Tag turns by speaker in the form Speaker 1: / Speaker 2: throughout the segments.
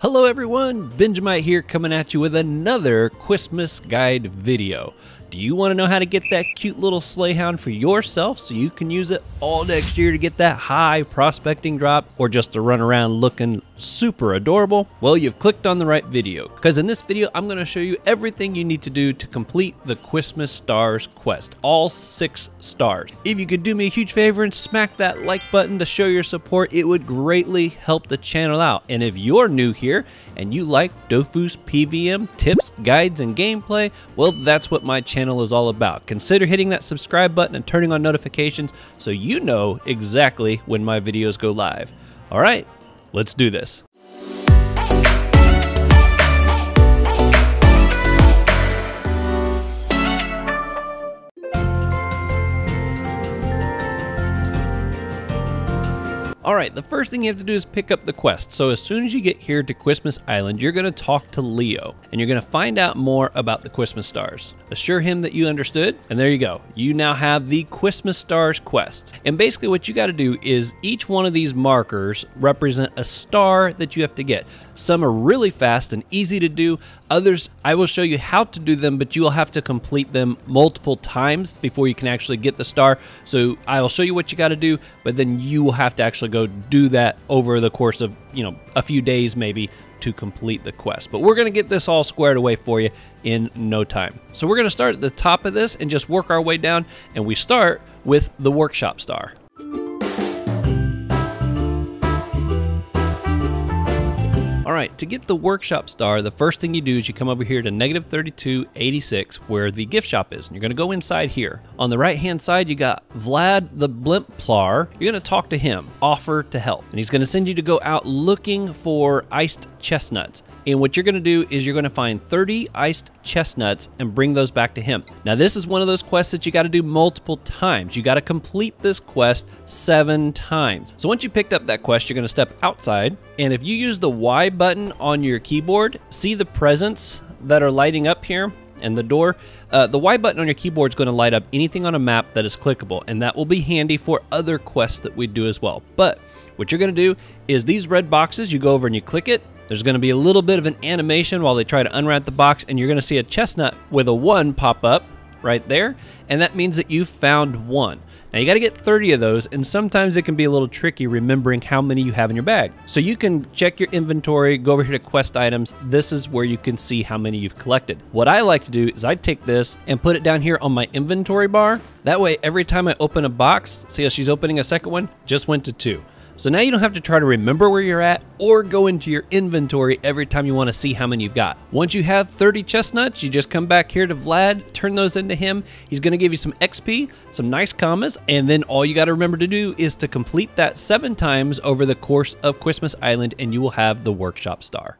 Speaker 1: Hello everyone, Benjamight here coming at you with another Kwismas guide video. Do you want to know how to get that cute little Slayhound for yourself so you can use it all next year to get that high prospecting drop or just to run around looking super adorable? Well, you've clicked on the right video because in this video, I'm going to show you everything you need to do to complete the Kwismas Stars quest, all six stars. If you could do me a huge favor and smack that like button to show your support, it would greatly help the channel out. And if you're new here and you like Dofus PVM tips, guides, and gameplay, well, that's what my channel is all about. Consider hitting that subscribe button and turning on notifications so you know exactly when my videos go live. All right, let's do this. Alright, the first thing you have to do is pick up the quest. So as soon as you get here to Kwismas Island, you're going to talk to Leo, and you're going to find out more about the Kwismas stars. Assure him that you understood, and there you go. You now have the Kwismas stars quest. And basically what you got to do is each one of these markers represent a star that you have to get. Some are really fast and easy to do. Others, I will show you how to do them, but you will have to complete them multiple times before you can actually get the star. So I'll show you what you got to do, but then you will have to actually go do that over the course of, you know, a few days maybe to complete the quest. But we're going to get this all squared away for you in no time. So we're going to start at the top of this and just work our way down. And we start with the workshop star. Right, to get the workshop star, the first thing you do is you come over here to negative 3286 where the gift shop is. And you're gonna go inside here. On the right hand side, you got Vlad the Blimplar. You're gonna talk to him, offer to help. And he's gonna send you to go out looking for iced chestnuts. And what you're gonna do is you're gonna find 30 iced chestnuts and bring those back to him. Now this is one of those quests that you gotta do multiple times. You gotta complete this quest seven times. So once you picked up that quest, you're gonna step outside. And if you use the Y button on your keyboard, see the presents that are lighting up here? and the door. Uh, the Y button on your keyboard is going to light up anything on a map that is clickable, and that will be handy for other quests that we do as well. But what you're going to do is these red boxes, you go over and you click it, there's going to be a little bit of an animation while they try to unwrap the box, and you're going to see a chestnut with a 1 pop up right there, and that means that you found one. Now you got to get 30 of those, and sometimes it can be a little tricky remembering how many you have in your bag. So you can check your inventory, go over here to quest items. This is where you can see how many you've collected. What I like to do is I take this and put it down here on my inventory bar. That way, every time I open a box, see how she's opening a second one, just went to two. So now you don't have to try to remember where you're at or go into your inventory every time you want to see how many you've got. Once you have 30 chestnuts, you just come back here to Vlad, turn those into him. He's going to give you some XP, some nice kamas, and then all you got to remember to do is to complete that seven times over the course of Kwismas Island and you will have the workshop star.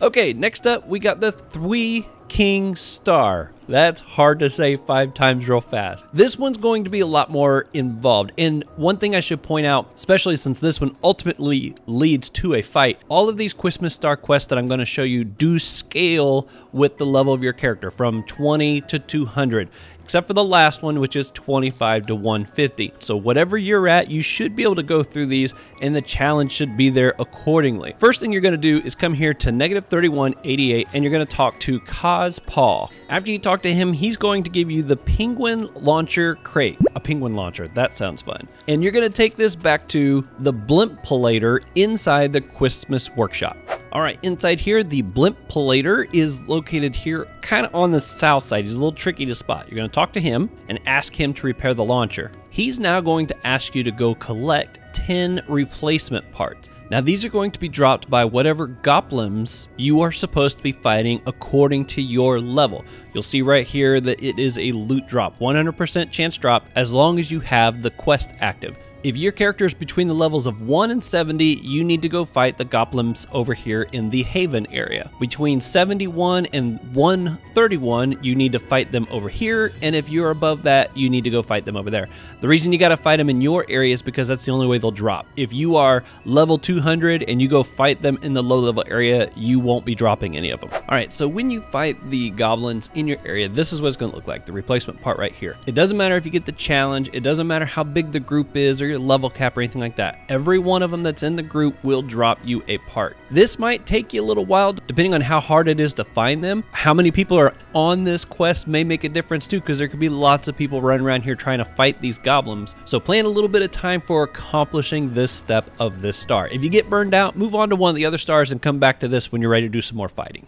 Speaker 1: Okay, next up we got the three King Star. That's hard to say five times real fast. This one's going to be a lot more involved. And one thing I should point out, especially since this one ultimately leads to a fight, all of these Kwismas Star quests that I'm going to show you do scale with the level of your character from 20 to 200 except for the last one, which is 25 to 150. So whatever you're at, you should be able to go through these and the challenge should be there accordingly. First thing you're gonna do is come here to negative 3188 and you're gonna talk to Cos Paul. After you talk to him, he's going to give you the Penguin Launcher Crate. A penguin launcher, that sounds fun. And you're gonna take this back to the Blimpalator inside the Kwismas Workshop. All right, inside here, the Blimp Palator is located here kind of on the south side. He's a little tricky to spot. You're going to talk to him and ask him to repair the launcher. He's now going to ask you to go collect 10 replacement parts. Now, these are going to be dropped by whatever goblins you are supposed to be fighting according to your level. You'll see right here that it is a loot drop, 100% chance drop, as long as you have the quest active. If your character is between the levels of 1 and 70, you need to go fight the goblins over here in the Haven area. Between 71 and 131, you need to fight them over here, and if you're above that, you need to go fight them over there. The reason you gotta fight them in your area is because that's the only way they'll drop. If you are level 200 and you go fight them in the low level area, you won't be dropping any of them. All right, so when you fight the goblins in your area, this is what it's gonna look like, the replacement part right here. It doesn't matter if you get the challenge, it doesn't matter how big the group is or your level cap or anything like that. Every one of them that's in the group will drop you a part. This might take you a little while depending on how hard it is to find them. How many people are on this quest may make a difference too because there could be lots of people running around here trying to fight these goblins. So plan a little bit of time for accomplishing this step of this star. If you get burned out, move on to one of the other stars and come back to this when you're ready to do some more fighting.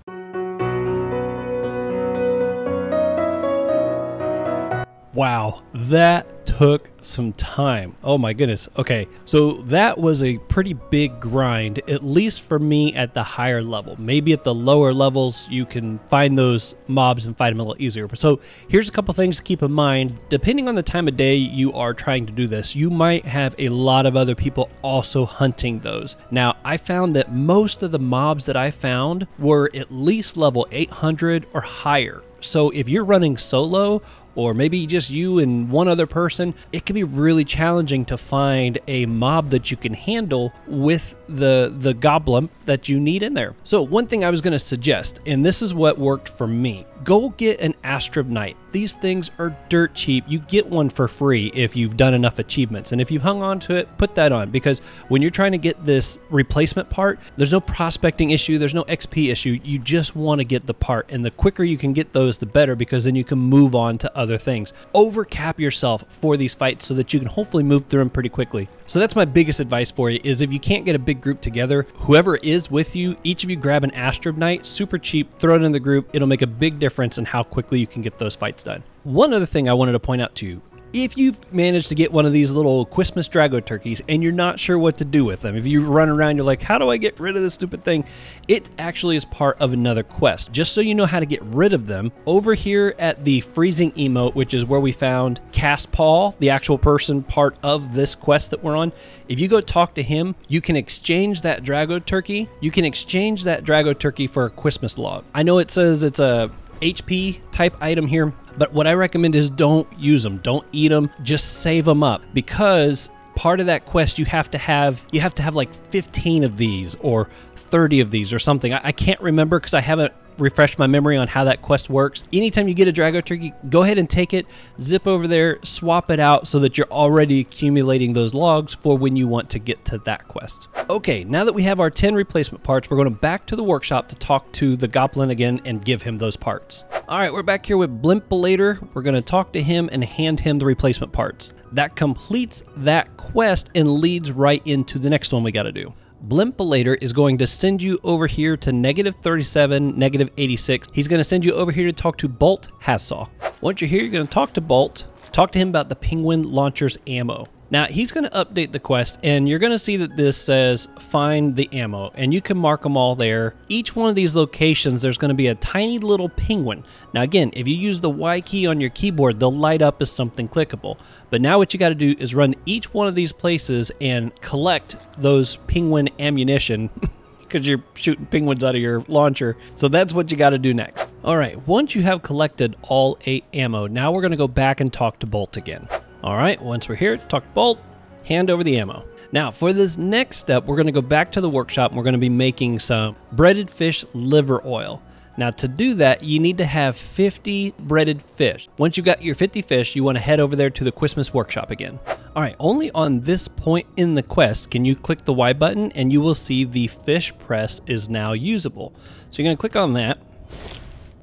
Speaker 1: Wow, that took some time. Oh my goodness. Okay, so that was a pretty big grind, at least for me at the higher level. Maybe at the lower levels, you can find those mobs and fight them a little easier. So here's a couple things to keep in mind. Depending on the time of day you are trying to do this, you might have a lot of other people also hunting those. Now, I found that most of the mobs that I found were at least level 800 or higher. So if you're running solo or maybe just you and one other person, it can be really challenging to find a mob that you can handle with the the goblin that you need in there. So one thing I was going to suggest, and this is what worked for me, go get an Astrub Knight. These things are dirt cheap. You get one for free if you've done enough achievements. And if you've hung on to it, put that on because when you're trying to get this replacement part, there's no prospecting issue, there's no XP issue. You just want to get the part. And the quicker you can get those, the better because then you can move on to other things. Overcap yourself for these fights so that you can hopefully move through them pretty quickly. So that's my biggest advice for you is if you can't get a big group together, whoever is with you, each of you grab an Astrub Knight, super cheap, throw it in the group. It'll make a big difference in how quickly you can get those fights done. One other thing I wanted to point out to you if you've managed to get one of these little Kwismas Drago turkeys and you're not sure what to do with them, if you run around, you're like, how do I get rid of this stupid thing? It actually is part of another quest. Just so you know how to get rid of them, over here at the freezing emote, which is where we found Cast Paul, the actual person part of this quest that we're on, if you go talk to him, you can exchange that Dragoturkey. You can exchange that Dragoturkey for a Kwismas log. I know it says it's a HP type item here, but what I recommend is don't use them, don't eat them, just save them up because part of that quest you have to have you have to have like 15 of these or 30 of these or something. I, I can't remember because I haven't refresh my memory on how that quest works. Anytime you get a Dragoturkey, go ahead and take it, zip over there, swap it out so that you're already accumulating those logs for when you want to get to that quest. Okay, now that we have our 10 replacement parts, we're going to back to the workshop to talk to the Goblin again and give him those parts. All right, we're back here with Blimpalator. We're going to talk to him and hand him the replacement parts. That completes that quest and leads right into the next one we got to do. Blimpalator is going to send you over here to negative 37, negative 86. He's going to send you over here to talk to Bolt Hasaw. Once you're here, you're going to talk to Bolt, talk to him about the Penguin Launcher's ammo. Now, he's going to update the quest, and you're going to see that this says find the ammo, and you can mark them all there. Each one of these locations, there's going to be a tiny little penguin. Now, again, if you use the Y key on your keyboard, they'll light up as something clickable. But now what you got to do is run each one of these places and collect those penguin ammunition. because you're shooting penguins out of your launcher. So that's what you got to do next. All right, once you have collected all eight ammo, now we're going to go back and talk to Bolt again. All right, once we're here, talk bolt, hand over the ammo. Now, for this next step, we're going to go back to the workshop and we're going to be making some breaded fish liver oil. Now, to do that, you need to have 50 breaded fish. Once you've got your 50 fish, you want to head over there to the Kwismas workshop again. All right, only on this point in the quest can you click the Y button and you will see the fish press is now usable. So you're to click on that.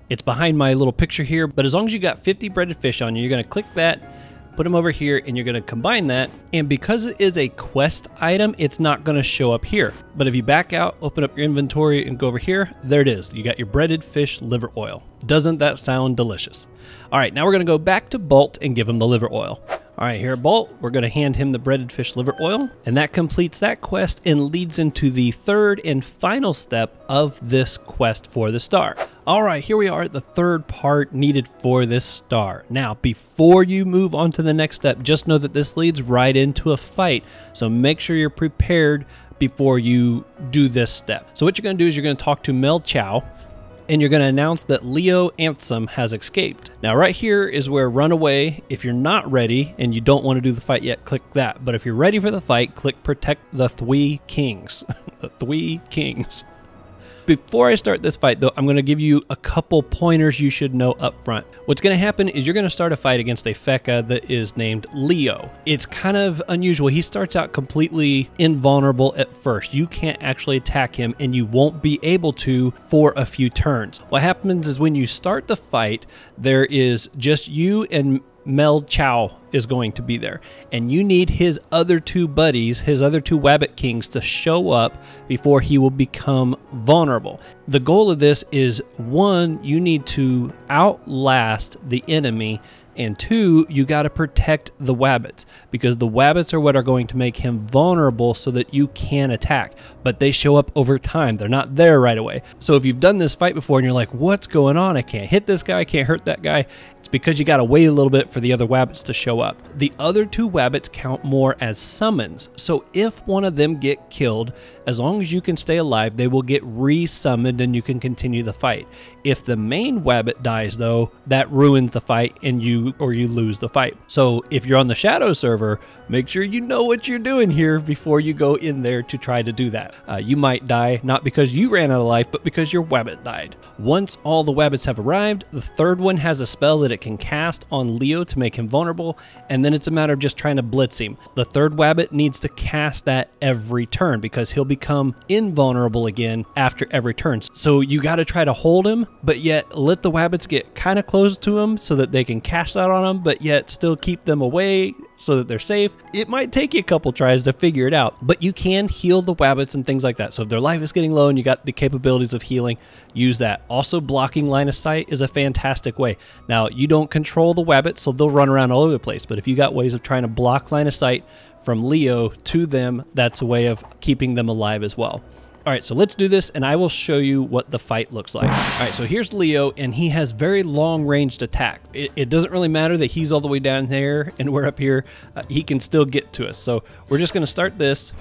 Speaker 1: It's behind my little picture here, but as long as you got 50 breaded fish on you, you're going to click that put them over here and you're to combine that. And because it is a quest item, it's not to show up here. But if you back out, open up your inventory and go over here, there it is. You got your breaded fish liver oil. Doesn't that sound delicious? All right, now we're going to go back to Bolt and give him the liver oil. All right, here at Bolt, we're going to hand him the breaded fish liver oil, and that completes that quest and leads into the third and final step of this quest for the star. All right, here we are at the third part needed for this star. Now, before you move on to the next step, just know that this leads right into a fight, so make sure you're prepared before you do this step. So what you're going to do is you're going to talk to Mel Chow, and you're going to announce that L.O. Athsome has escaped. Now, right here is where run away. If you're not ready and you don't want to do the fight yet, click that. But if you're ready for the fight, click protect the three kings. the three kings. Before I start this fight, though, I'm going to give you a couple pointers you should know up front. What's going to happen is you're going to start a fight against a Feca that is named Leo. It's kind of unusual. He starts out completely invulnerable at first. You can't actually attack him, and you won't be able to for a few turns. What happens is when you start the fight, there is just you and Mel Chow is going to be there. And you need his other two buddies, his other two Wabbit Kings, to show up before he will become vulnerable. The goal of this is one, you need to outlast the enemy and two, you got to protect the wabbits because the wabbits are what are going to make him vulnerable so that you can attack. But they show up over time, they're not there right away. So if you've done this fight before and you're like, what's going on? I can't hit this guy, I can't hurt that guy. It's because you got to wait a little bit for the other wabbits to show up. The other two wabbits count more as summons. So if one of them get killed, as long as you can stay alive, they will get re-summoned and you can continue the fight. If the main wabbit dies though, that ruins the fight and you or you lose the fight. So if you're on the shadow server, make sure you know what you're doing here before you go in there to try to do that. Uh, you might die not because you ran out of life, but because your wabbit died. Once all the wabbits have arrived, the third one has a spell that it can cast on L.O. to make him vulnerable, and then it's a matter of just trying to blitz him. The third wabbit needs to cast that every turn because he'll become invulnerable again after every turn. So you got to try to hold him, but yet let the wabbits get kind of close to him so that they can cast that on him, but yet still keep them away so that they're safe. It might take you a couple tries to figure it out, but you can heal the wabbits and things like that. So if their life is getting low and you got the capabilities of healing, use that. Also, blocking line of sight is a fantastic way. Now, you don't control the wabbits, so they'll run around all over the place, but if you got ways of trying to block line of sight, from L.O. to them, that's a way of keeping them alive as well. All right, so let's do this and I will show you what the fight looks like. All right, so here's L.O. and he has very long ranged attack. It, it doesn't really matter that he's all the way down there and we're up here. Uh, he can still get to us. So we're just gonna start this.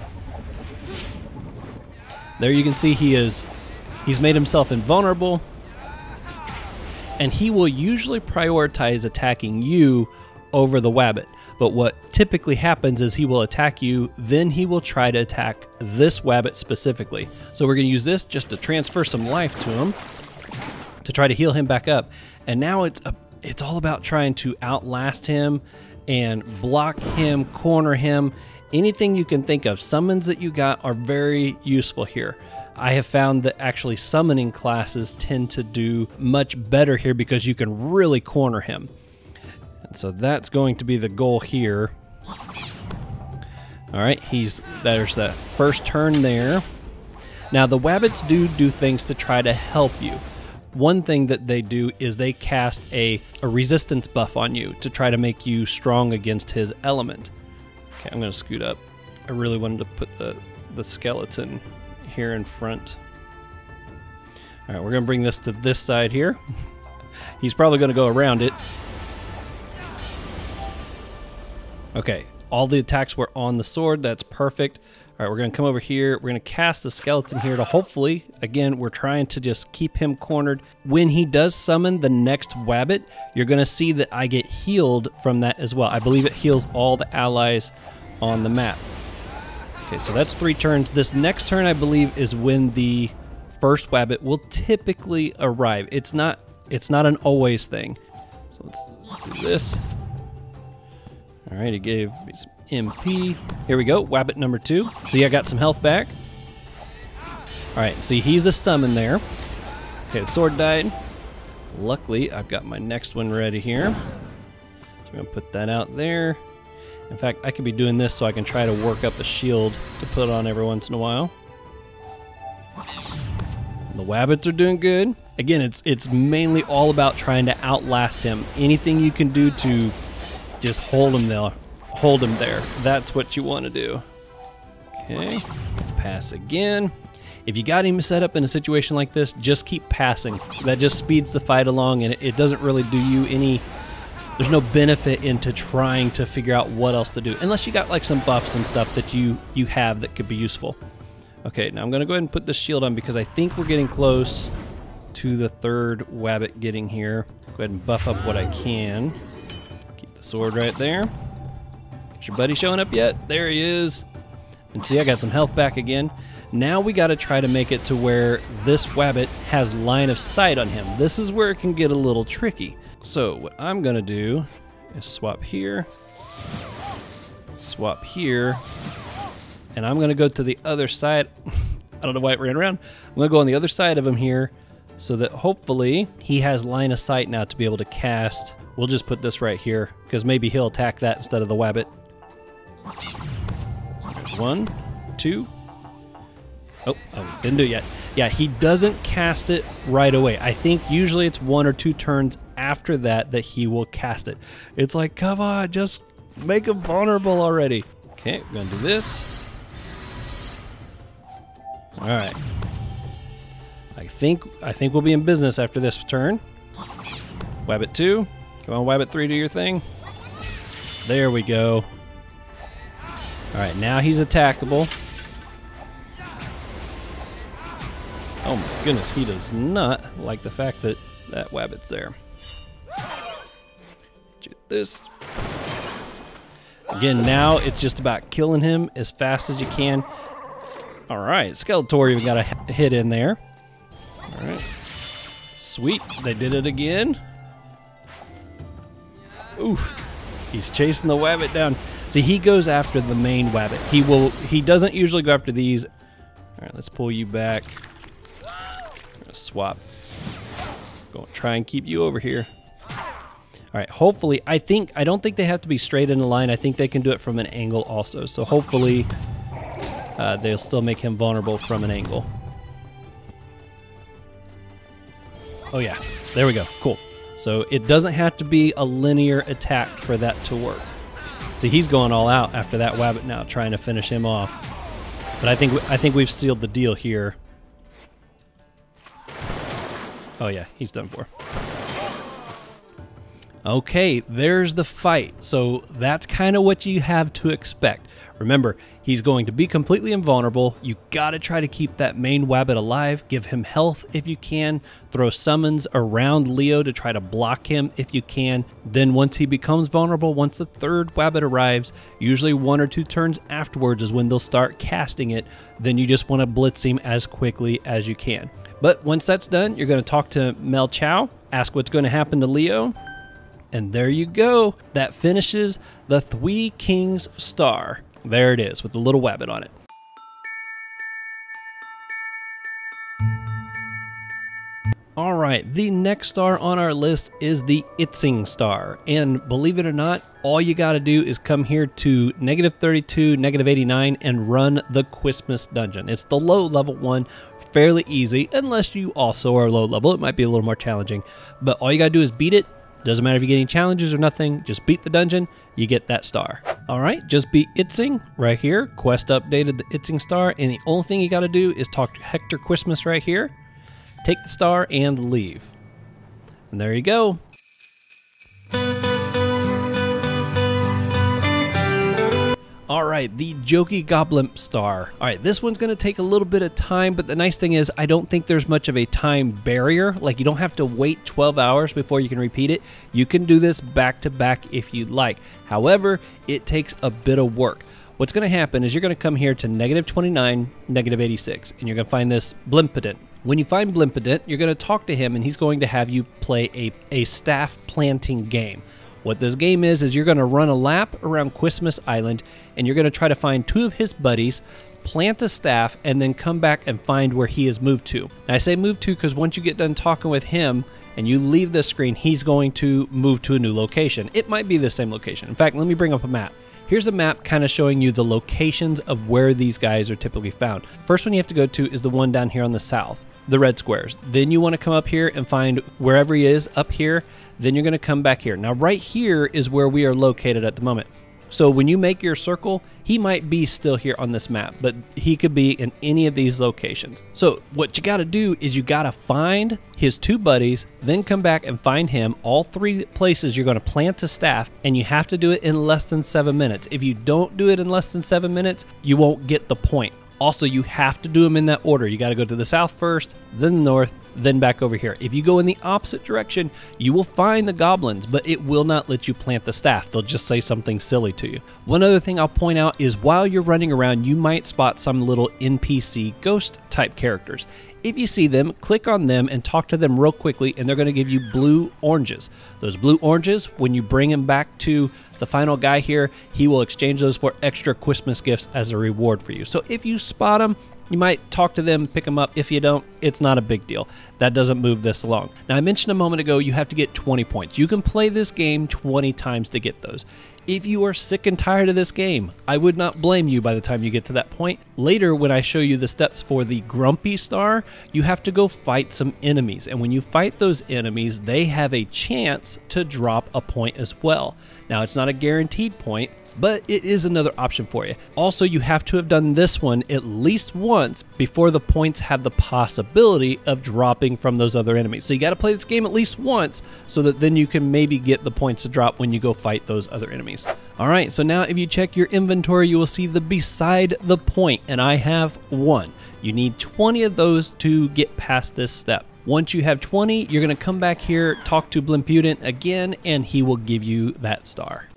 Speaker 1: There you can see he is, he's made himself invulnerable and he will usually prioritize attacking you over the Wabbit. But what typically happens is he will attack you, then he will try to attack this Wabbit specifically. So we're going to use this just to transfer some life to him to try to heal him back up. And now it's a, it's all about trying to outlast him and block him, corner him, anything you can think of. Summons that you got are very useful here. I have found that actually summoning classes tend to do much better here because you can really corner him. So that's going to be the goal here. All right, he's there's that first turn there. Now the Wabbits do do things to try to help you. One thing that they do is they cast a, a resistance buff on you to try to make you strong against his element. Okay, I'm gonna scoot up. I really wanted to put the, the skeleton here in front. All right, we're gonna bring this to this side here. He's probably gonna go around it. Okay, all the attacks were on the sword. That's perfect. All right, we're going to come over here. We're going to cast the skeleton here to hopefully, again, we're trying to just keep him cornered. When he does summon the next Wabbit, you're going to see that I get healed from that as well. I believe it heals all the allies on the map. Okay, so that's three turns. This next turn, I believe, is when the first Wabbit will typically arrive. It's not, it's not an always thing. So let's do this. All right, he gave me some MP. Here we go, Wabbit number two. See, I got some health back. All right, see, he's a summon there. Okay, the sword died. Luckily, I've got my next one ready here. So I'm gonna put that out there. In fact, I could be doing this so I can try to work up a shield to put on every once in a while. The Wabbits are doing good. Again, it's it's mainly all about trying to outlast him. Anything you can do to just hold him there. Hold him there. That's what you want to do. Okay. Pass again. If you got him set up in a situation like this, just keep passing. That just speeds the fight along and it doesn't really do you any there's no benefit into trying to figure out what else to do unless you got like some buffs and stuff that you you have that could be useful. Okay, now I'm going to go ahead and put the shield on because I think we're getting close to the third Wabbit getting here. Go ahead and buff up what I can. Sword right there. Is your buddy showing up yet? There he is. And see, I got some health back again. Now we got to try to make it to where this wabbit has line of sight on him. This is where it can get a little tricky. So what I'm going to do is swap here, swap here, and I'm going to go to the other side. I don't know why it ran around. I'm going to go on the other side of him here so that hopefully he has line of sight now to be able to cast. We'll just put this right here because maybe he'll attack that instead of the wabbit. One, two. Oh, didn't do it yet. Yeah, he doesn't cast it right away. I think usually it's one or two turns after that that he will cast it. It's like, come on, just make him vulnerable already. Okay, we're gonna do this. All right. I think I think we'll be in business after this turn. Wabbit two. Come on, Wabbit three, do your thing. There we go. All right, now he's attackable. Oh my goodness, he does not like the fact that that Wabbit's there. This. Again, now it's just about killing him as fast as you can. All right, Skeletor even got a hit in there. All right. Sweet, they did it again. Ooh, he's chasing the Wabbit down. See, he goes after the main Wabbit. He will. He doesn't usually go after these. All right, let's pull you back. Swap. Go try and keep you over here. All right, hopefully, I think, I don't think they have to be straight in a line. I think they can do it from an angle also. So hopefully, uh, they'll still make him vulnerable from an angle. Oh yeah, there we go, cool. So it doesn't have to be a linear attack for that to work. See, he's going all out after that Wabbit now, trying to finish him off. But I think I think we've sealed the deal here. Oh yeah, he's done for. Okay, there's the fight. So that's kind of what you have to expect. Remember, he's going to be completely invulnerable. You gotta try to keep that main Wabbit alive. Give him health if you can. Throw summons around L.O. to try to block him if you can. Then once he becomes vulnerable, once the third Wabbit arrives, usually one or two turns afterwards is when they'll start casting it. Then you just want to blitz him as quickly as you can. But once that's done, you're to talk to Mel Chow, ask what's to happen to L.O., and there you go. That finishes the Three Kings Star. There it is with the little wabbit on it. All right, the next star on our list is the Itzting star. And believe it or not, all you got to do is come here to negative 32, negative 89, and run the Kwismas dungeon. It's the low level one, fairly easy, unless you also are low level. It might be a little more challenging, but all you got to do is beat it. Doesn't matter if you get any challenges or nothing, just beat the dungeon, you get that star. All right, just beat Itzting right here. Quest updated the Itzting star, and the only thing you got to do is talk to Hector Kwismas right here take the star, and leave. And there you go. All right, the Jokey Goblimp Star. All right, this one's going to take a little bit of time, but the nice thing is I don't think there's much of a time barrier. Like you don't have to wait 12 hours before you can repeat it. You can do this back to back if you'd like. However, it takes a bit of work. What's going to happen is you're going to come here to negative 29, negative 86, and you're going to find this Blimpident. When you find Blimpident, you're going to talk to him, and he's going to have you play a, a staff planting game. What this game is, is you're going to run a lap around Kwismas Island, and you're going to try to find two of his buddies, plant a staff, and then come back and find where he has moved to. Now, I say move to because once you get done talking with him, and you leave the screen, he's going to move to a new location. It might be the same location. In fact, let me bring up a map. Here's a map kind of showing you the locations of where these guys are typically found. First one you have to go to is the one down here on the south, the red squares. Then you want to come up here and find wherever he is up here. Then you're going to come back here. Now, right here is where we are located at the moment. So when you make your circle, he might be still here on this map, but he could be in any of these locations. So what you got to do is you got to find his two buddies, then come back and find him. All three places you're going to plant a staff, and you have to do it in less than seven minutes. If you don't do it in less than seven minutes, you won't get the point. Also, you have to do them in that order. You got to go to the south first, then the north, then back over here. If you go in the opposite direction, you will find the goblins, but it will not let you plant the staff. They'll just say something silly to you. One other thing I'll point out is while you're running around, you might spot some little NPC ghost type characters. If you see them, click on them and talk to them real quickly, and they're going to give you blue oranges. Those blue oranges, when you bring them back to the final guy here, he will exchange those for extra Kwismas gifts as a reward for you. So if you spot them, you might talk to them, pick them up. If you don't, it's not a big deal. That doesn't move this along. Now, I mentioned a moment ago you have to get 20 points. You can play this game 20 times to get those. If you are sick and tired of this game, I would not blame you by the time you get to that point. Later, when I show you the steps for the Grumpy Star, you have to go fight some enemies. And when you fight those enemies, they have a chance to drop a point as well. Now, it's not a guaranteed point, but it is another option for you. Also, you have to have done this one at least once before the points have the possibility of dropping from those other enemies. So you got to play this game at least once so that then you can maybe get the points to drop when you go fight those other enemies. All right, so now if you check your inventory, you will see the beside the point, and I have one. You need 20 of those to get past this step. Once you have 20, you're going to come back here, talk to Blimpudent again, and he will give you that star.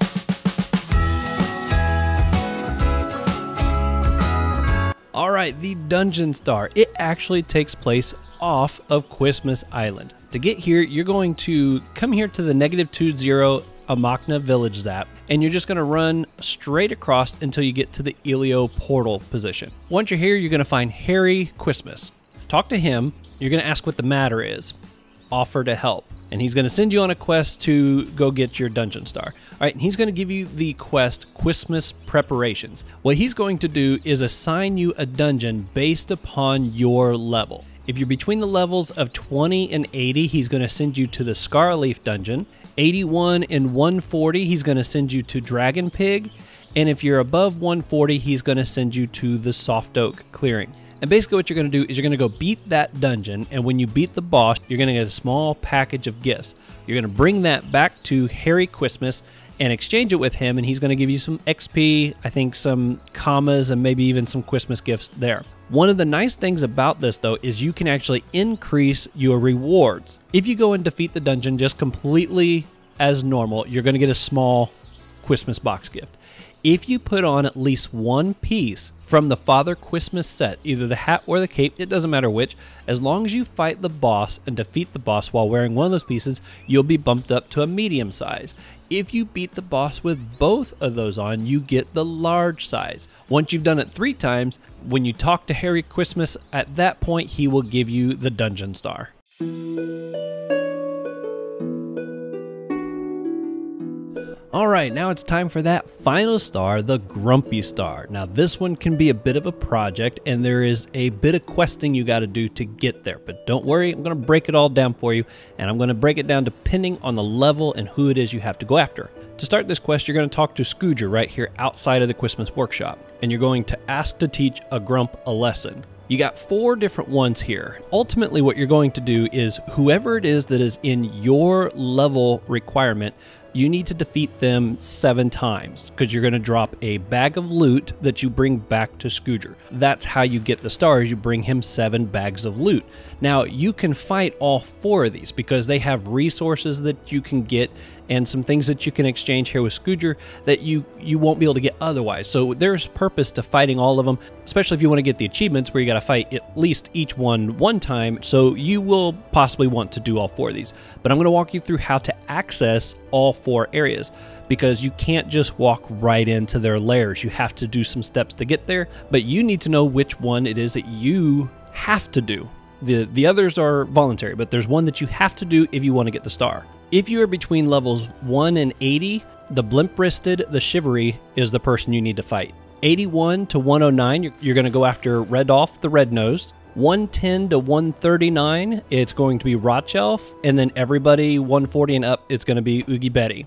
Speaker 1: All right, the Dungeon Star. It actually takes place off of Kwismas Island. To get here, you're going to come here to the negative two zero Amakna Village Zaap, and you're just going to run straight across until you get to the Elio portal position. Once you're here, you're going to find Harry Christmas. Talk to him. You're going to ask what the matter is. Offer to help and he's going to send you on a quest to go get your dungeon star. All right, and he's going to give you the quest Kwismas Preparations. What he's going to do is assign you a dungeon based upon your level. If you're between the levels of 20 and 80, he's going to send you to the Scarleaf dungeon. 81 and 140, he's going to send you to Dragon Pig. And if you're above 140, he's going to send you to the Soft Oak clearing. And basically, what you're going to do is you're going to go beat that dungeon, and when you beat the boss, you're going to get a small package of gifts. You're going to bring that back to Harry Kwismas and exchange it with him, and he's going to give you some XP, I think some kamas, and maybe even some Kwismas gifts there. One of the nice things about this, though, is you can actually increase your rewards. If you go and defeat the dungeon just completely as normal, you're going to get a small Kwismas box gift. If you put on at least one piece from the Father Kwismas set, either the hat or the cape, it doesn't matter which, as long as you fight the boss and defeat the boss while wearing one of those pieces, you'll be bumped up to a medium size. If you beat the boss with both of those on, you get the large size. Once you've done it three times, when you talk to Harry Kwismas, at that point, he will give you the Dungeon Star. All right, now it's time for that final star, the Grumpy Star. Now, this one can be a bit of a project, and there is a bit of questing you got to do to get there. But don't worry, I'm to break it all down for you, and I'm to break it down depending on the level and who it is you have to go after. To start this quest, you're to talk to Scooger right here outside of the Kwismas workshop, and you're going to ask to teach a grump a lesson. You got four different ones here. Ultimately, what you're going to do is whoever it is that is in your level requirement, you need to defeat them seven times because you're going to drop a bag of loot that you bring back to Scooger. That's how you get the stars. You bring him seven bags of loot. Now, you can fight all four of these because they have resources that you can get and some things that you can exchange here with Scooger that you you won't be able to get otherwise. So there's purpose to fighting all of them, especially if you want to get the achievements where you got to fight at least each one one time. So you will possibly want to do all four of these. But I'm going to walk you through how to access all four areas because you can't just walk right into their lairs. You have to do some steps to get there, but you need to know which one it is that you have to do. The the others are voluntary, but there's one that you have to do if you want to get the star. If you are between levels 1 and 80, the Blimpristed, the shivery is the person you need to fight. 81 to 109, you're, you're going to go after Redolph the Red Nosed. 110 to 139, it's going to be Roachelf. And then everybody 140 and up, it's going to be Oogie Betty.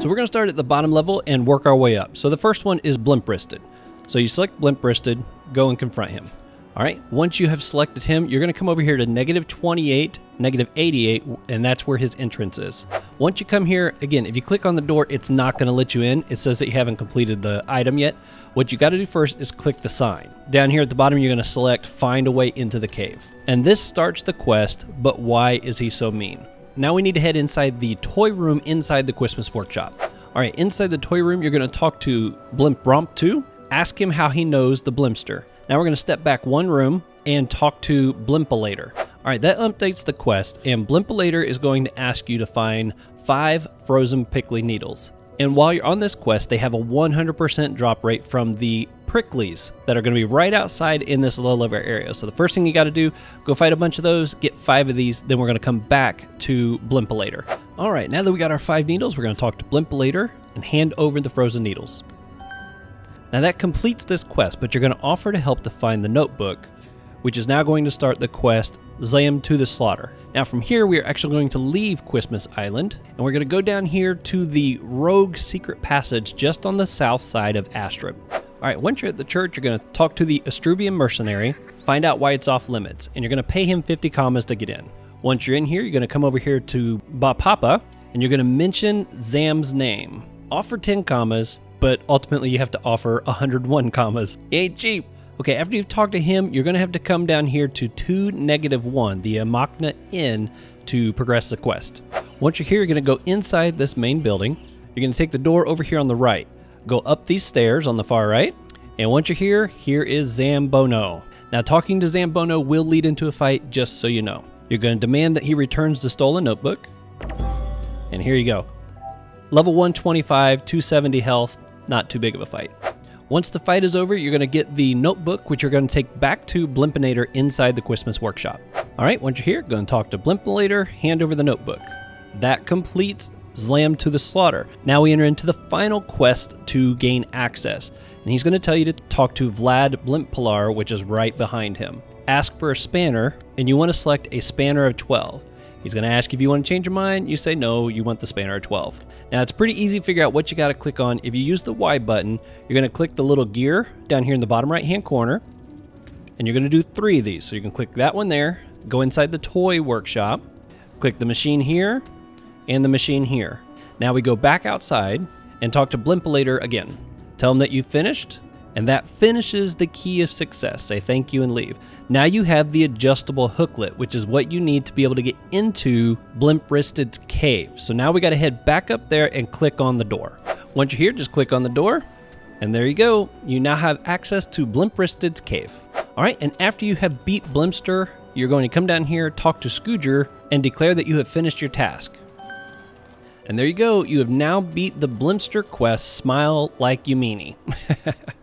Speaker 1: So we're going to start at the bottom level and work our way up. So the first one is Blimpristed. So you select Blimpristed, go and confront him. All right, once you have selected him, you're to come over here to negative 28, negative 88, and that's where his entrance is. Once you come here, again, if you click on the door, it's not to let you in. It says that you haven't completed the item yet. What you got to do first is click the sign. Down here at the bottom, you're to select find a way into the cave. And this starts the quest, but why is he so mean? Now we need to head inside the toy room inside the Kwismas workshop. All right, inside the toy room, you're to talk to Blimp Romp 2, ask him how he knows the Blimpster. Now we're going to step back one room and talk to Blimpalator. All right, that updates the quest, and Blimpalator is going to ask you to find five frozen pickly needles. And while you're on this quest, they have a 100% drop rate from the pricklies that are going to be right outside in this low level area. So the first thing you got to do, go fight a bunch of those, get five of these, then we're going to come back to Blimpalator. All right, now that we got our five needles, we're going to talk to Blimpalator and hand over the frozen needles. Now that completes this quest, but you're going to offer to help to find the notebook, which is now going to start the quest Zam to the Slaughter. Now from here, we are actually going to leave Kwismas Island, and we're going to go down here to the Rogue Secret Passage just on the south side of Astrub. All right, once you're at the church, you're going to talk to the Astrubian mercenary, find out why it's off limits, and you're going to pay him 50 kamas to get in. Once you're in here, you're going to come over here to Bapapa, and you're going to mention Zam's name. Offer 10 kamas, but ultimately you have to offer 101 kamas. Ain't cheap. Okay, after you've talked to him, you're going to have to come down here to 2 negative 1, the Amakna Inn, to progress the quest. Once you're here, you're going to go inside this main building. You're going to take the door over here on the right. Go up these stairs on the far right. And once you're here, here is Zambono. Now, talking to Zambono will lead into a fight, just so you know. You're going to demand that he returns the stolen notebook. And here you go. Level 125, 270 health, not too big of a fight. Once the fight is over, you're going to get the notebook, which you're going to take back to Blimpinator inside the Kwismas workshop. All right, once you're here, go and talk to Blimpinator, hand over the notebook. That completes Zam to the Slaughter. Now we enter into the final quest to gain access, and he's going to tell you to talk to Vlad Blimplar, which is right behind him. Ask for a spanner, and you want to select a spanner of 12. He's going to ask if you want to change your mind. You say no, you want the spanner of 12. Now, it's pretty easy to figure out what you got to click on. If you use the Y button, you're going to click the little gear down here in the bottom right hand corner, and you're going to do three of these. So you can click that one there, go inside the toy workshop, click the machine here, and the machine here. Now we go back outside and talk to Blimpalator again. Tell him that you finished, and that finishes the key of success. Say thank you and leave. Now you have the adjustable hooklet, which is what you need to be able to get into Blimpristed's cave. So now we got to head back up there and click on the door. Once you're here, just click on the door, and there you go. You now have access to Blimpristed's cave. All right, and after you have beat Blimpster, you're going to come down here, talk to Scooger, and declare that you have finished your task. And there you go, you have now beat the Blimpster quest Smile Like You Meanie.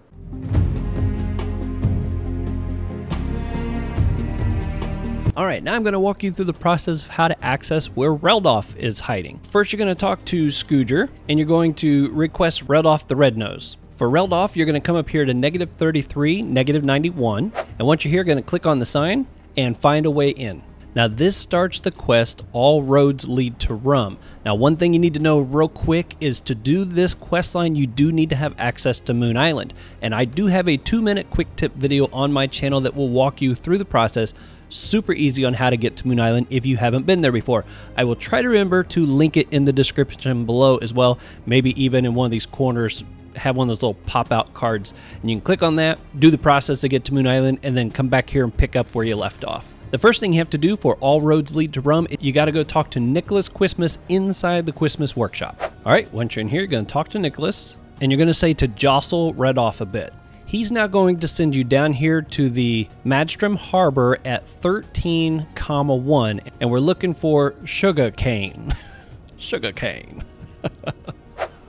Speaker 1: Alright, now I'm going to walk you through the process of how to access where Redolph is hiding. First, you're going to talk to Scooger, and you're going to request Redolph the Red Nose. For Redolph, you're going to come up here to negative 33, negative 91, and once you're here, you're going to click on the sign and find a way in. Now this starts the quest, all roads lead to Rum. Now one thing you need to know real quick is to do this quest line, you do need to have access to Moon Island. And I do have a two minute quick tip video on my channel that will walk you through the process super easy on how to get to Moon Island if you haven't been there before. I will try to remember to link it in the description below as well, maybe even in one of these corners have one of those little pop-out cards and you can click on that, do the process to get to Moon Island, and then come back here and pick up where you left off. The first thing you have to do for all roads lead to Rum, you got to go talk to Nicholas Kwismas inside the Kwismas workshop. All right, once you're in here, you're going to talk to Nicholas, and you're going to say to jostle Redolph a bit. He's now going to send you down here to the Madstrom Harbor at 13, comma 1, and we're looking for sugar cane. sugar cane.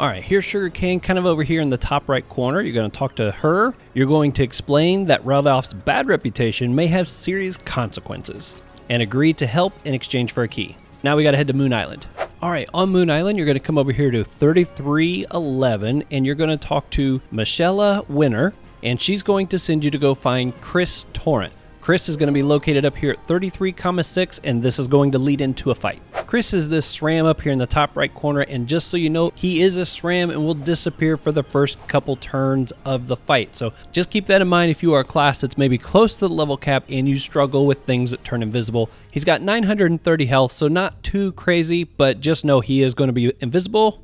Speaker 1: All right, here's Sugar Cane kind of over here in the top right corner. You're going to talk to her. You're going to explain that Redolph's bad reputation may have serious consequences and agree to help in exchange for a key. Now we got to head to Moon Island. All right, on Moon Island, you're going to come over here to 3311 and you're going to talk to Michelle uh, Winner and she's going to send you to go find Chris Torrent. Chris is going to be located up here at 33, comma 6, and this is going to lead into a fight. Chris is this SRAM up here in the top right corner, and just so you know, he is a SRAM and will disappear for the first couple turns of the fight. So just keep that in mind if you are a class that's maybe close to the level cap and you struggle with things that turn invisible. He's got 930 health, so not too crazy, but just know he is going to be invisible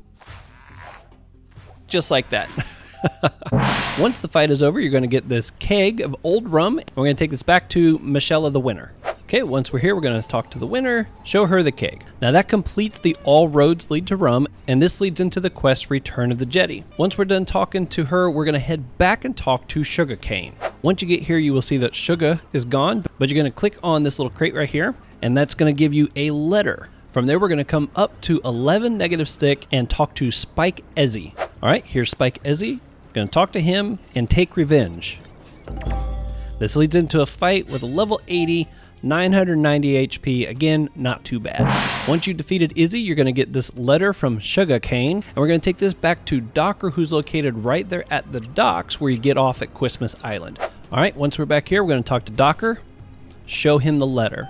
Speaker 1: just like that. Once the fight is over, you're going to get this keg of old rum. We're going to take this back to Michelle the winner. Okay, once we're here, we're going to talk to the winner, show her the keg. Now that completes the All Roads Lead to Rum, and this leads into the quest Return of the Jetty. Once we're done talking to her, we're going to head back and talk to Sugarcane. Once you get here, you will see that Sugar is gone, but you're going to click on this little crate right here, and that's going to give you a letter. From there, we're going to come up to 11 negative stick and talk to Spike Ezzy. All right, here's Spike Ezzy. Going to talk to him and take revenge. This leads into a fight with a level 80, 990 HP. Again, not too bad. Once you've defeated Izzy, you're going to get this letter from Sugarcane, and we're going to take this back to Docker, who's located right there at the docks where you get off at Kwismas Island. All right, once we're back here, we're going to talk to Docker, show him the letter.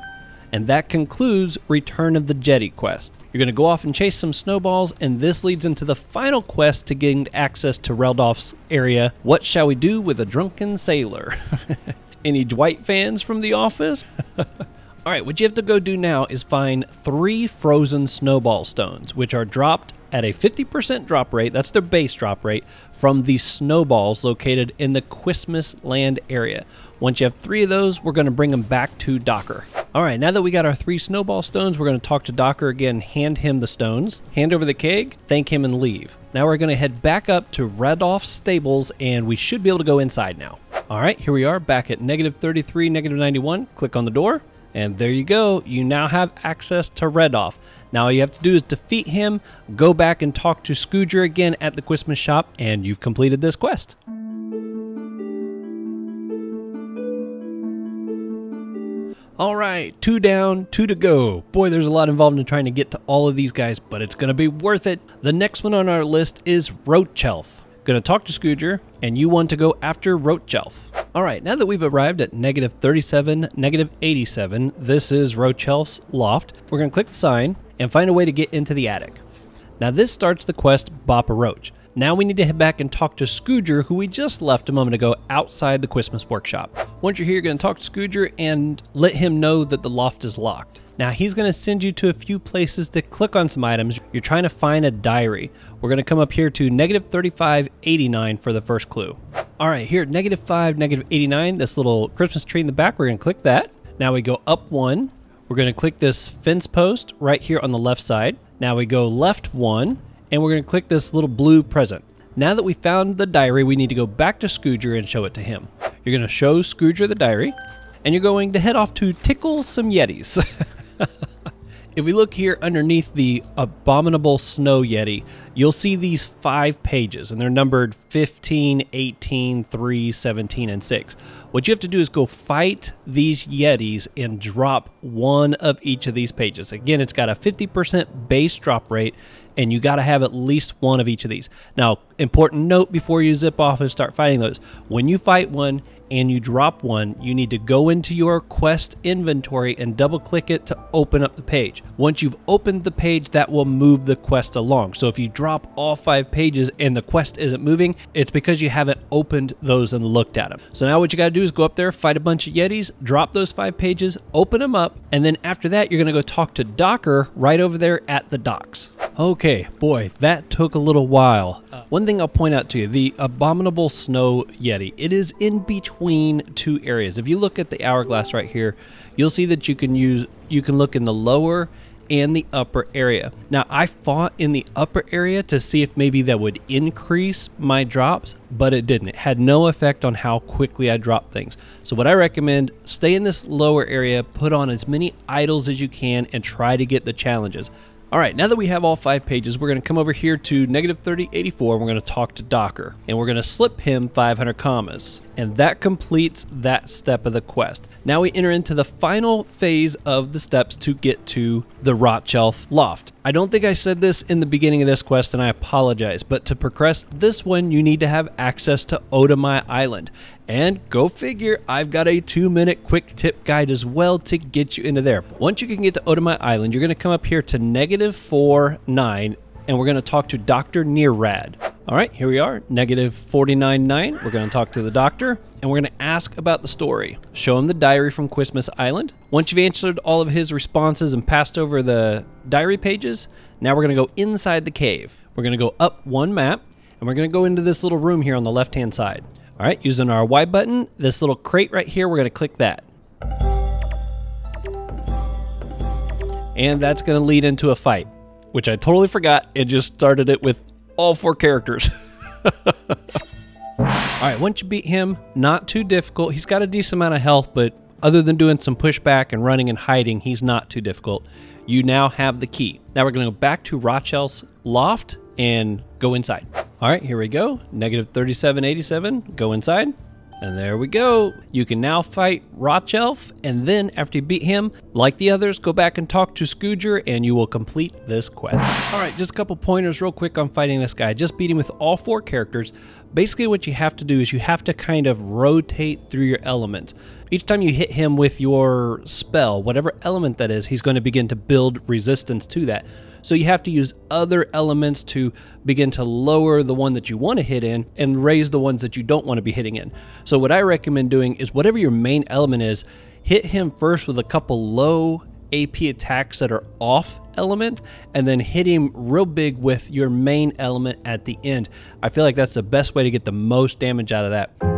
Speaker 1: And that concludes Return of the Jetty quest. You're going to go off and chase some snowballs, and this leads into the final quest to gain access to Redolph's area. What shall we do with a drunken sailor? Any Dwight fans from The Office? All right, what you have to go do now is find three frozen snowball stones, which are dropped at a 50% drop rate, that's their base drop rate, from the snowballs located in the Christmas land area. Once you have three of those, we're going to bring them back to Docker. All right, now that we got our three snowball stones, we're going to talk to Docker again, hand him the stones, hand over the keg, thank him, and leave. Now we're going to head back up to Redolph's stables, and we should be able to go inside now. All right, here we are back at negative 33, negative 91. Click on the door. And there you go. You now have access to Redolph. Now all you have to do is defeat him, go back and talk to Scooger again at the Christmas shop, and you've completed this quest. All right, two down, two to go. Boy, there's a lot involved in trying to get to all of these guys, but it's going to be worth it. The next one on our list is Roachelf. Gonna talk to Scooger, and you want to go after Roachelf. All right, now that we've arrived at negative 37, negative 87, this is Roachelf's loft. We're gonna click the sign and find a way to get into the attic. Now this starts the quest Bop a Roach. Now we need to head back and talk to Scooger, who we just left a moment ago outside the Christmas workshop. Once you're here, you're going to talk to Scooger and let him know that the loft is locked. Now he's going to send you to a few places to click on some items. You're trying to find a diary. We're going to come up here to negative 3589 for the first clue. All right, here at negative 5, negative 89, this little Christmas tree in the back, we're going to click that. Now we go up one. We're going to click this fence post right here on the left side. Now we go left one and we're going to click this little blue present. Now that we found the diary, we need to go back to Scooger and show it to him. You're going to show Scooger the diary, and you're going to head off to tickle some Yetis. if we look here underneath the abominable snow Yeti, you'll see these five pages, and they're numbered 15, 18, 3, 17, and 6. What you have to do is go fight these Yetis and drop one of each of these pages. Again, it's got a 50% base drop rate, and you got to have at least one of each of these. Now, important note before you zip off and start fighting those when you fight one, and you drop one, you need to go into your quest inventory and double click it to open up the page. Once you've opened the page, that will move the quest along. So if you drop all five pages and the quest isn't moving, it's because you haven't opened those and looked at them. So now what you got to do is go up there, fight a bunch of Yetis, drop those five pages, open them up, and then after that, you're going to go talk to Docker right over there at the docks. Okay, boy, that took a little while. Uh. One thing I'll point out to you the abominable snow Yeti, it is in between two areas. If you look at the hourglass right here, you'll see that you can use you can look in the lower and the upper area. Now, I fought in the upper area to see if maybe that would increase my drops, but it didn't. It had no effect on how quickly I drop things. So, what I recommend stay in this lower area, put on as many idols as you can, and try to get the challenges. All right, now that we have all five pages, we're going to come over here to negative 3084. We're going to talk to Docker, and we're going to slip him 500 kamas. And that completes that step of the quest. Now we enter into the final phase of the steps to get to the Roachelf loft. I don't think I said this in the beginning of this quest and I apologize, but to progress this one, you need to have access to Otomai Island. And go figure, I've got a two minute quick tip guide as well to get you into there. Once you can get to Otomai Island, you're going to come up here to negative 4, 9, and we're going to talk to Dr. Nearrad. All right, here we are, negative 49.9. We're going to talk to the doctor, and we're going to ask about the story. Show him the diary from Kwismas Island. Once you've answered all of his responses and passed over the diary pages, now we're going to go inside the cave. We're going to go up one map, and we're going to go into this little room here on the left-hand side. All right, using our Y button, this little crate right here, we're going to click that. And that's going to lead into a fight which I totally forgot It just started it with all four characters. all right, once you beat him, not too difficult. He's got a decent amount of health, but other than doing some pushback and running and hiding, he's not too difficult. You now have the key. Now we're going to go back to Roachelf's loft and go inside. All right, here we go. Negative 3787. Go inside. And there we go. You can now fight Roachelf, and then after you beat him, like the others, go back and talk to Scooger, and you will complete this quest. All right, just a couple pointers real quick on fighting this guy. Just beat him with all four characters. Basically, what you have to do is you have to kind of rotate through your elements. Each time you hit him with your spell, whatever element that is, he's going to begin to build resistance to that. So you have to use other elements to begin to lower the one that you want to hit in and raise the ones that you don't want to be hitting in. So what I recommend doing is whatever your main element is, hit him first with a couple low AP attacks that are off element and then hit him real big with your main element at the end. I feel like that's the best way to get the most damage out of that.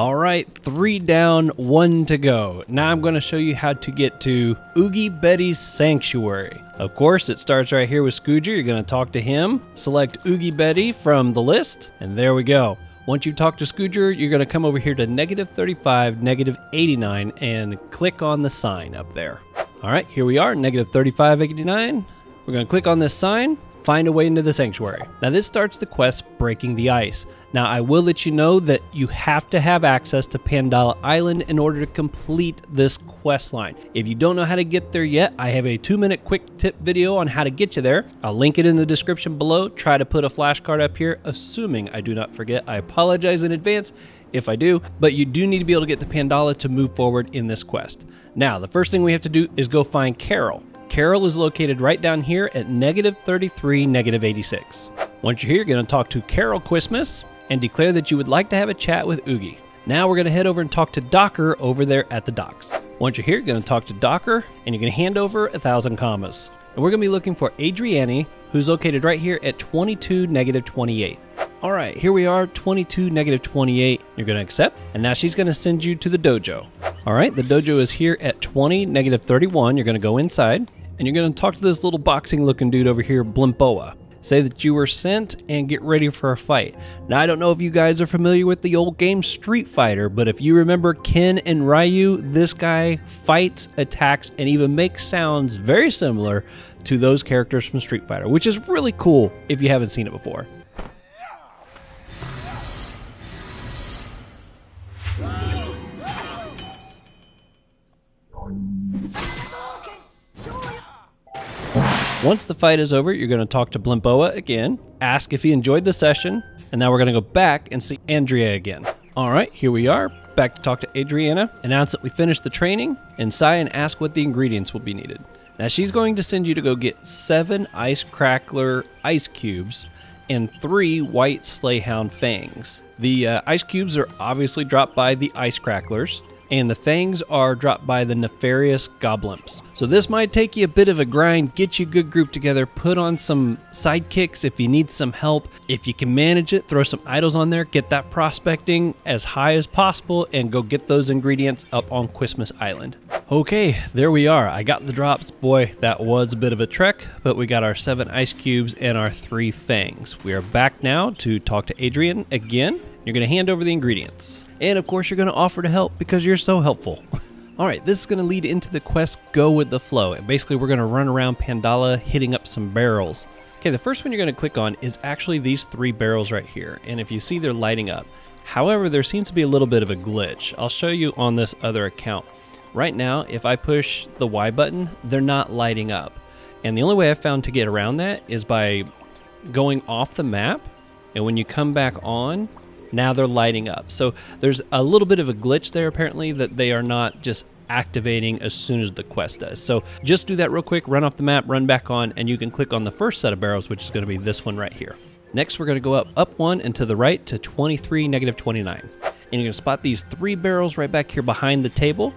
Speaker 1: All right, three down, one to go. Now I'm going to show you how to get to Oogie Betty's Sanctuary. Of course, it starts right here with Scooger. You're going to talk to him, select Oogie Betty from the list, and there we go. Once you talk to Scooger, you're going to come over here to negative 35, negative 89, and click on the sign up there. All right, here we are, negative 35, 89. We're going to click on this sign, find a way into the sanctuary. Now, this starts the quest Breaking the Ice. Now, I will let you know that you have to have access to Pandala Island in order to complete this quest line. If you don't know how to get there yet, I have a two minute quick tip video on how to get you there. I'll link it in the description below. Try to put a flashcard up here, assuming I do not forget. I apologize in advance if I do, but you do need to be able to get to Pandala to move forward in this quest. Now, the first thing we have to do is go find Carol. Carol is located right down here at negative 33, negative 86. Once you're here, you're going to talk to Carol Christmas and declare that you would like to have a chat with Oogie. Now we're going to head over and talk to Docker over there at the docks. Once you're here, you're going to talk to Docker and you're going to hand over a thousand kamas. And we're going to be looking for Adriani, who's located right here at 22 negative 28. All right, here we are, 22 negative 28. You're going to accept, and now she's going to send you to the dojo. All right, the dojo is here at 20 negative 31. You're going to go inside, and you're going to talk to this little boxing looking dude over here, Blimpoa say that you were sent, and get ready for a fight. Now, I don't know if you guys are familiar with the old game Street Fighter, but if you remember Ken and Ryu, this guy fights, attacks, and even makes sounds very similar to those characters from Street Fighter, which is really cool if you haven't seen it before. Once the fight is over, you're going to talk to Blimpoa again, ask if he enjoyed the session, and now we're going to go back and see Andrea again. All right, here we are, back to talk to Adriana, announce that we finished the training, and sigh and ask what the ingredients will be needed. Now she's going to send you to go get seven ice crackler ice cubes and three white slayhound fangs. The uh, ice cubes are obviously dropped by the ice cracklers, and the fangs are dropped by the nefarious goblins. So this might take you a bit of a grind, get you a good group together, put on some sidekicks if you need some help. If you can manage it, throw some idols on there, get that prospecting as high as possible, and go get those ingredients up on Kwismas Island. Okay, there we are. I got the drops. Boy, that was a bit of a trek, but we got our seven ice cubes and our three fangs. We are back now to talk to Adrian again. You're to hand over the ingredients. And of course, you're going to offer to help because you're so helpful. All right, this is going to lead into the quest Go with the Flow. And basically, we're going to run around Pandala hitting up some barrels. Okay, the first one you're going to click on is actually these three barrels right here. And if you see, they're lighting up. However, there seems to be a little bit of a glitch. I'll show you on this other account. Right now, if I push the Y button, they're not lighting up. And the only way I've found to get around that is by going off the map. And when you come back on, now they're lighting up. So there's a little bit of a glitch there apparently that they are not just activating as soon as the quest does. So just do that real quick, run off the map, run back on, and you can click on the first set of barrels, which is going to be this one right here. Next, we're going to go up, up one and to the right to 23, negative 29. And you're to spot these three barrels right back here behind the table.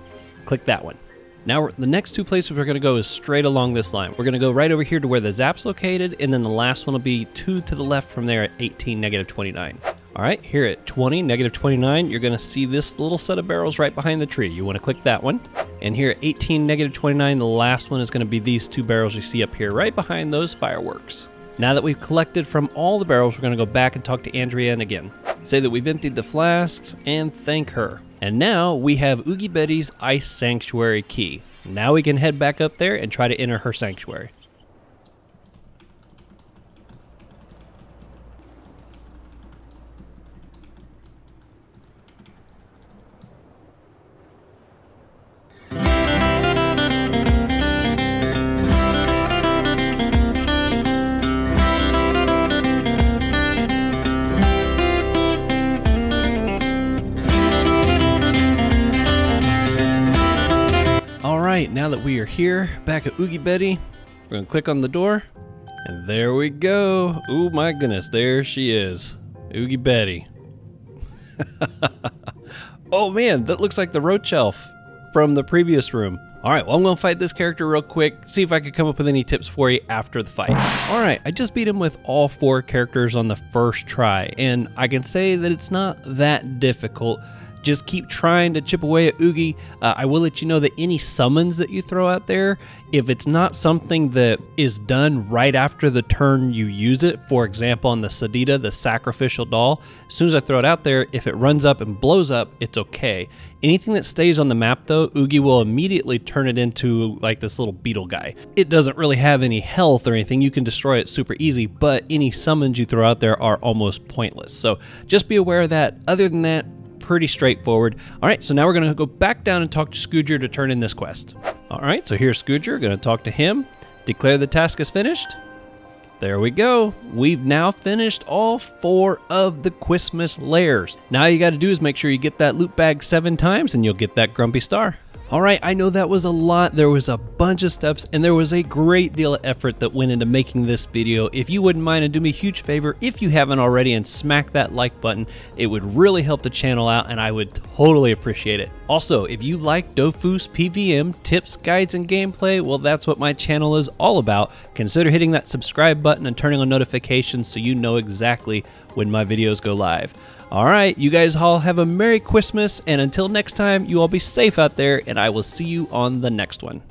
Speaker 1: Click that one. Now, the next two places we're going to go is straight along this line. We're going to go right over here to where the Zaap's located, and then the last one will be two to the left from there at 18, negative 29. All right, here at 20, negative 29, you're to see this little set of barrels right behind the tree. You want to click that one. And here at 18, negative 29, the last one is to be these two barrels you see up here right behind those fireworks. Now that we've collected from all the barrels, we're to go back and talk to Andrea and again. Say that we've emptied the flasks and thank her. And now we have Oogie Betty's Ice Sanctuary key. Now we can head back up there and try to enter her sanctuary. Now that we are here, back at Oogie Betty, we're gonna click on the door, and there we go. Oh my goodness, there she is. Oogie Betty. oh man, that looks like the roach elf from the previous room. All right, well, I'm gonna fight this character real quick, see if I could come up with any tips for you after the fight. All right, I just beat him with all four characters on the first try, and I can say that it's not that difficult just keep trying to chip away at Oogie. Uh, I will let you know that any summons that you throw out there, if it's not something that is done right after the turn you use it, for example, on the Sadida, the sacrificial doll, as soon as I throw it out there, if it runs up and blows up, it's okay. Anything that stays on the map, though, Oogie will immediately turn it into like this little beetle guy. It doesn't really have any health or anything. You can destroy it super easy, but any summons you throw out there are almost pointless. So just be aware of that. Other than that, pretty straightforward. All right, so now we're gonna go back down and talk to Scooger to turn in this quest. All right, so here's Scooger, gonna talk to him, declare the task is finished. There we go. We've now finished all four of the Christmas layers. Now you gotta do is make sure you get that loot bag seven times and you'll get that grumpy star. All right, I know that was a lot. There was a bunch of steps and there was a great deal of effort that went into making this video. If you wouldn't mind and do me a huge favor, if you haven't already and smack that like button, it would really help the channel out and I would totally appreciate it. Also, if you like Dofus PVM tips, guides, and gameplay, well, that's what my channel is all about. Consider hitting that subscribe button and turning on notifications so you know exactly when my videos go live. All right, you guys all have a Merry Christmas, and until next time, you all be safe out there, and I will see you on the next one.